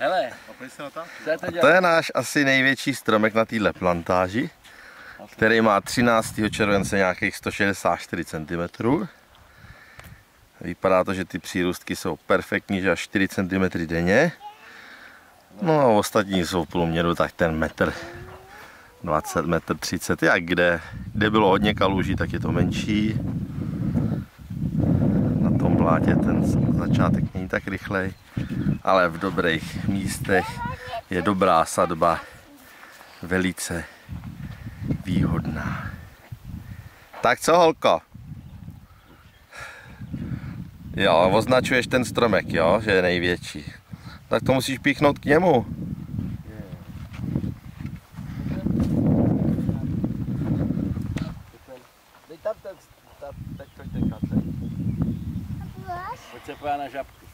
Hele, to je náš asi největší stromek na téhle plantáži, který má 13. července nějakých 164 cm. Vypadá to, že ty přírůstky jsou perfektní, že až 4 cm denně. No a ostatní jsou v průměru tak ten metr 20, metr 30, jak kde, kde bylo hodně kaluží, tak je to menší drátě ten začátek není tak rychlej, ale v dobrých místech je dobrá sadba velice výhodná. Tak co holko? Jo, označuješ ten stromek, jo, že je největší. Tak to musíš píchnout k němu. Dej tam ten, tak to jde Você vai Japão